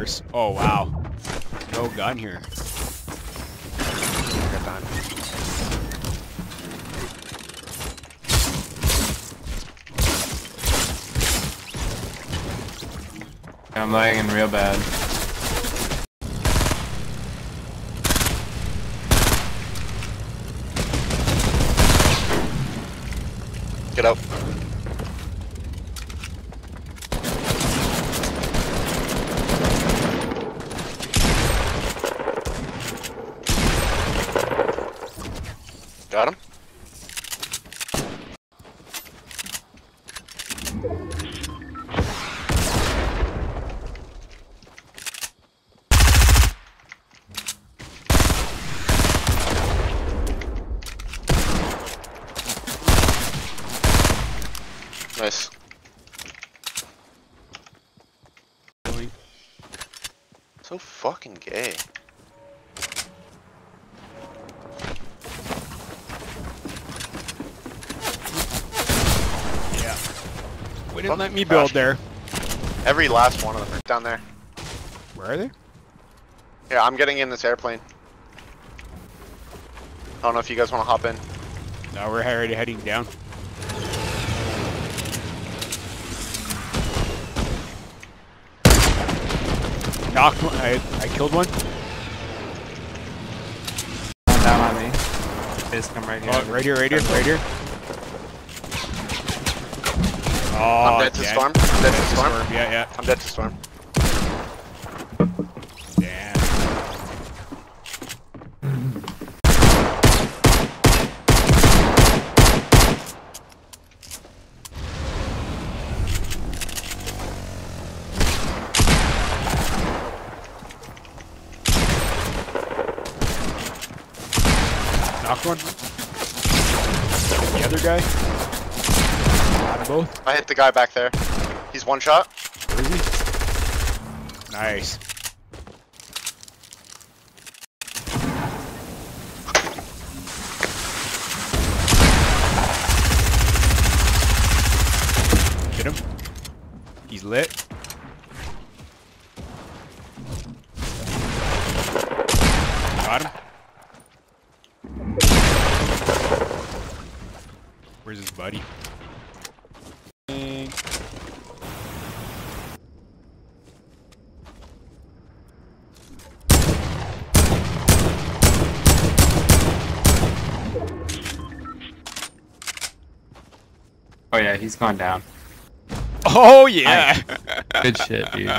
house. Oh wow. No gun here. I'm lagging real bad. Get up. Got him. Nice. So fucking gay. We didn't Fuck let me build gosh. there. Every last one of them are down there. Where are they? Yeah, I'm getting in this airplane. I don't know if you guys want to hop in. No, we're already heading down. Knocked one. I, I killed one. One down on me. Please come right here. Oh, right here, right here, right here. Oh, I'm dead to damn. storm. I'm dead to storm. Yeah, yeah. I'm dead to storm. Damn. Knocked one. The other guy. Got them both. I hit the guy back there. He's one shot. Where is he? Nice. Hit him. He's lit. Got him. Where's his buddy? Oh Oh, yeah, he's gone down. Oh yeah. Good shit, dude.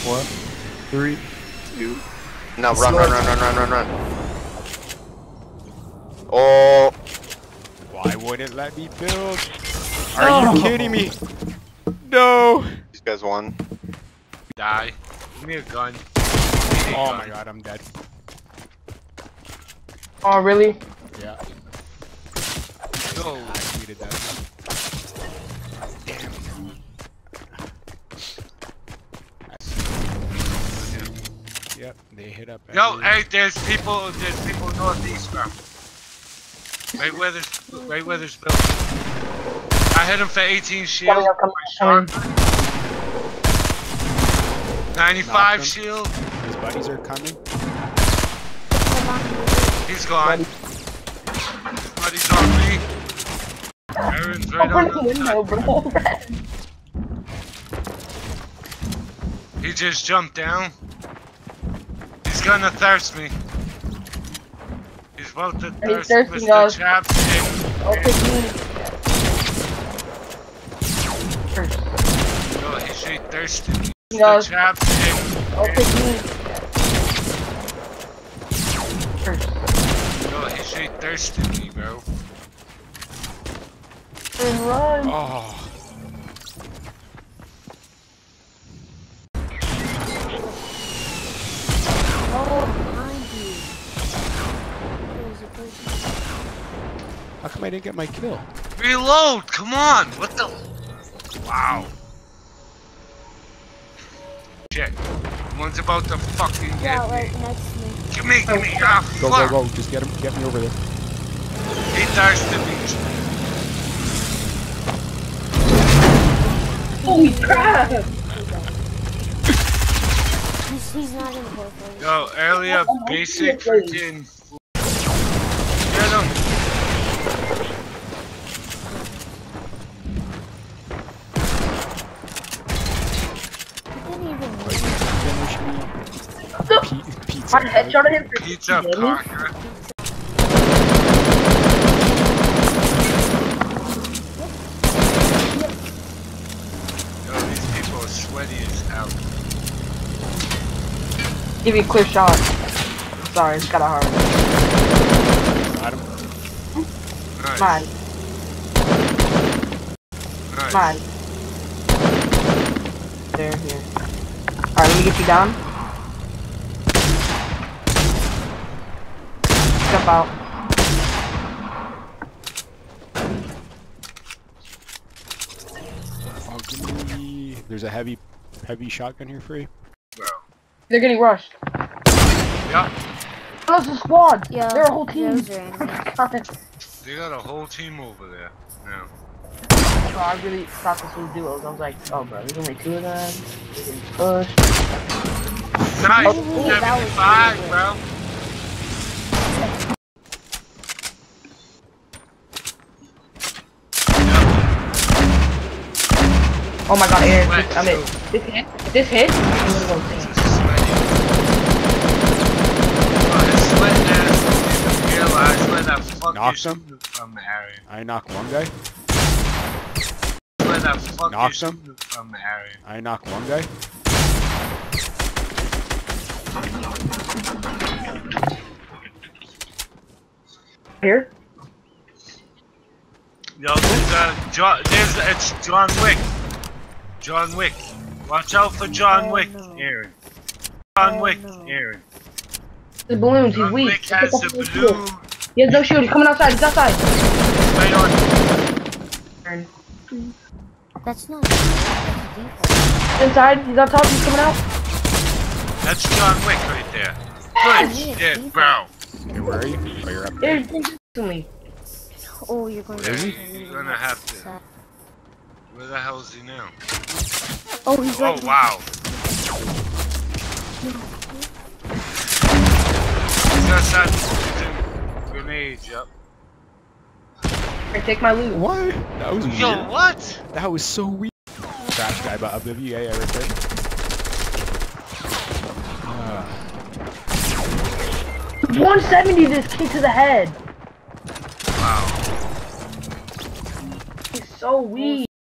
Four, three, two. No, run, run, run, run, run, run, run. Oh, Why would it let me build? Are you kidding me? No. these guys won. Die. Give me a gun. Oh, Give me a Oh gun. my god, I'm dead. Oh, really? Yeah. No. I tweeted that. Damn. Yep, they hit up. Yo, hey, there's people, there's people northeast now. Right where there's, right where there's building. I hit him for 18 shield. Coming up, coming up, coming. 95 Knocked shield. His buddies are coming. He's gone. Buddy's on me. Aaron's right Open the window, bro. He just jumped down. He's gonna thirst me. He's about to he's thirst thirsting Mr. us. Chapstick. I'll take me. No, oh, he straight thirsty Mr. goes. Chapstick. I'll take me. No, oh, he straight thirsty me, bro. And run. Oh. How come I didn't get my kill? Reload! Come on! What the? Wow. Shit. One's about to fucking Yeah, get right me. next to me. Give me, give me. Ah, Go, fuck. go, go. Just get him, get me over there. He thirsted me. Crap! He's not in the boyfriend. Yo, earlier, basic shit, freaking. Get him. He didn't even move. Finish me. No. Pe- pizza. I headshot him for Pizza Really? Parker. Yo, these people are sweaty as hell. Give me a clear shot. Sorry, it's kinda hard. Got him. Nice. Mine, nice. mine. There, here. Alright, let me get you down. Jump out. Fucking me. There's a heavy, heavy shotgun here for you. Bro. They're getting rushed. Yeah, Oh, that's a squad. Yeah, They're a whole team. those are enemies. they got a whole team over there. now. So I really thought this was duos. I was like, oh bro, there's only two of them. They can push. Nice. Oh, that 75, bro. Oh my god, Aaron. Wait, This, I mean, so- this hit. If this hit, I'm gonna go This insane. is sweaty. Oh, his sweat ass didn't even realize where the fuck Knocked him? from, Aaron. I knocked one guy. Where the fuck Knocked him? from, Aaron. I knocked one guy. Here. Yo, there's a uh, John. There's it's John Wick. John Wick. Watch out for John Oh, Wick, no. Aaron. John Oh, Wick, no. Aaron. The balloons. He's John weak. Wick has a the balloon. He has no shield. He's coming outside. He's outside. Right on. Aaron. That's not. That's a default. Inside. He's on top. He's coming out. That's John Wick right there. Yeah, Good he is shit, bro. Okay, where are you? Oh, you're up there. Aaron, instantly. Oh, you're going to. You're gonna have to. Where the hell is he now? Oh, he's right. Oh wow. He's got that grenade, yep. Aaron, take my loot. What? That was Yo, weird. what? That was so weird. Trash guy above you. Yeah, yeah, right there. Ah, 170 this kick to the head. Wow. He's so weak.